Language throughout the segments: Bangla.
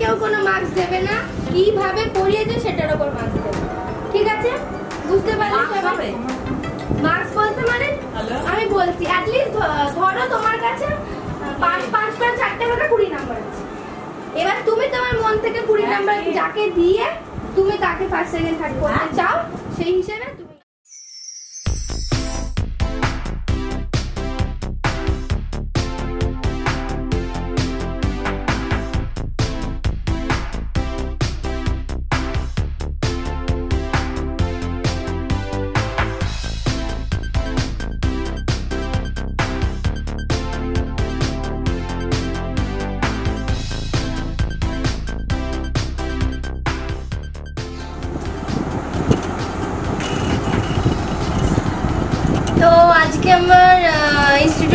কেউ কোনো মার্কস দেবে না। কীভাবে পড়িয়েছে সেটার উপর মার্কস দেবে। ঠিক আছে? বুঝতে পারলে সবাই? মার্কস বলতে মানে? আমি বলছি অ্যাটলিস্ট ধরো তোমার কাছে পাঁচ পাঁচ পাঁচটা চারটে করে কুড়ি নাম্বার আছে। এবার তুমি তোমার মন থেকে কুড়ি নাম্বার যাকে দিয়ে তুমি তাকে ফার্স্ট সেকেন্ড থার্ড করতে চাও সেই হিসেবে তুমি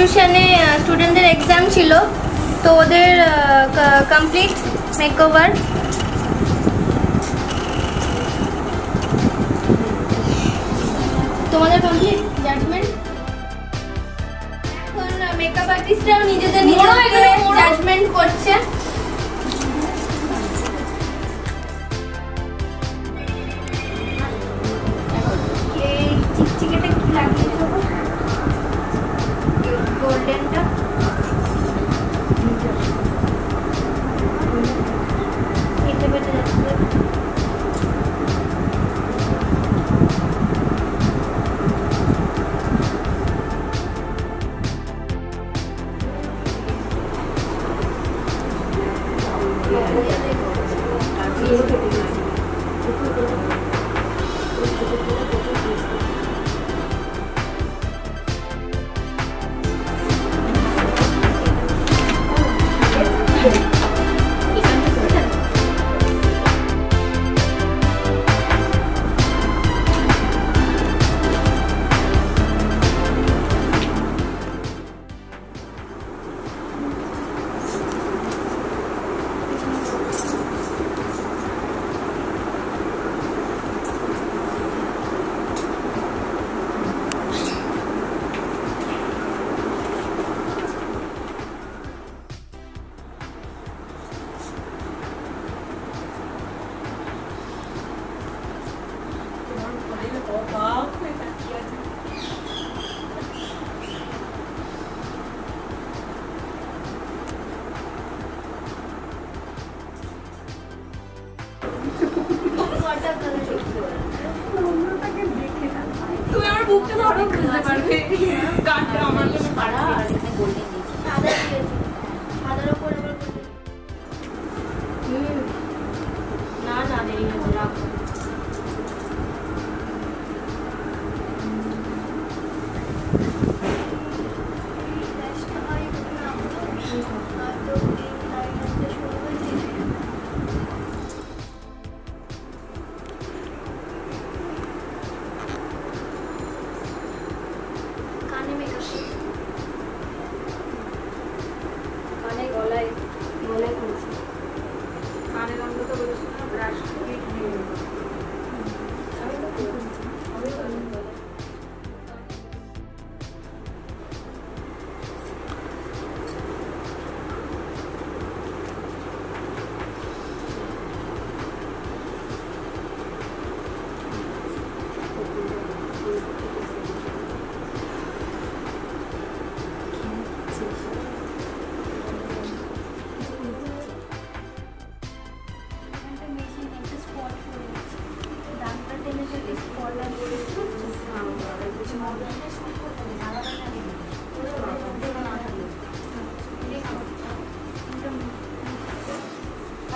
ইনস্টিটিউশনে স্টুডেন্টদের এক্সাম ছিল তো ওদের কমপ্লিট মেকওভার তোমাদের কমপ্লিট জাজমেন্ট এখন মেকআপ আর্টিস্টরাও নিজেদের নিজেদের জাজমেন্ট করছে।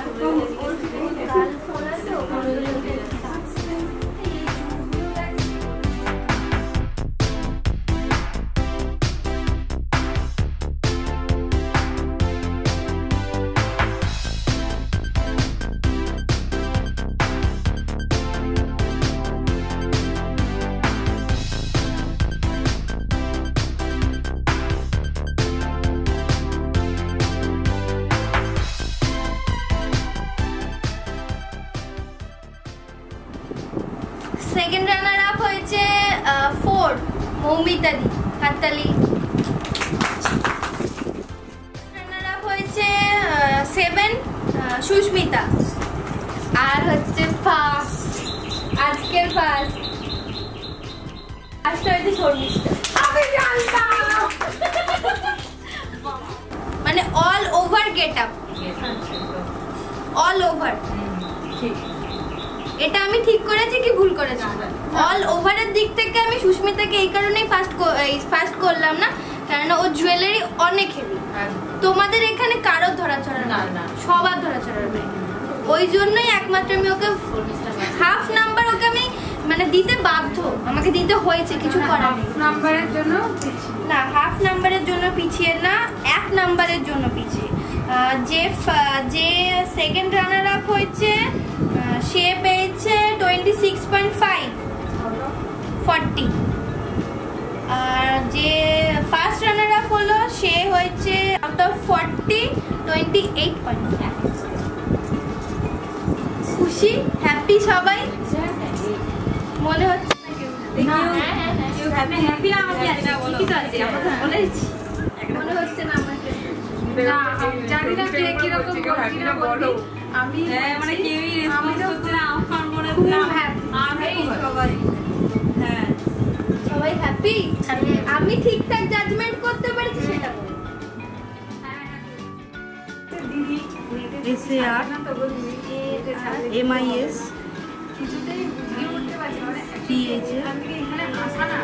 从来没有看过这个。মৌমিতাদি হাততালি। রানার আপ হয়েছে সেভেন সুস্মিতা। আর হচ্ছে ফার্স্ট আজকের ফার্স্ট ফার্স্ট হয়েছে শর্মিষ্ঠা। মানে all over get up all over ঠিক। এটা আমি ঠিক করেছি কি ভুল করেছি। অল ওভারের দিক থেকে আমি সুস্মিতাকে এই কারণেই ফার্স্ট ফার্স্ট করলাম না কারণ ও জুয়েলারি অনেক হেভি তোমাদের এখানে কারও ধরা চড়া না, না। সবার ধরা চড়া নেই। ওই জন্যই একমাত্র আমি ওকে হাফ নাম্বার ওকে আমি মানে দিতে বাধ্য। আমাকে দিতে হয়েছে কিছু করার নাম্বারের জন্য না হাফ নাম্বারের জন্য পিছিয়ে না এক নাম্বারের জন্য পিছিয়ে। যে যে সেকেন্ড রানার আপ হয়েছে সে পেয়েছে twenty six point five forty আর যে ফার্স্ট রানার আপ হলো সে হয়েছে out of forty twenty eight point খুশি? হ্যাপি সবাই? মনে হচ্ছে না কেউ? happy। মনে হচ্ছে না আমাকে না জানি না কে কীরকম করছি না আমি হ্যাঁ, মানে কেউই আমি করছে না, আমার মনে হচ্ছে আমি সবাই হ্যাঁ। সবাই হ্যাপি আমি ঠিকঠাক জাজমেন্ট করতে পারছি সেটা কিছুতেই উঠতে পারছি মানে পিএইচ আমি এখানে আসা না।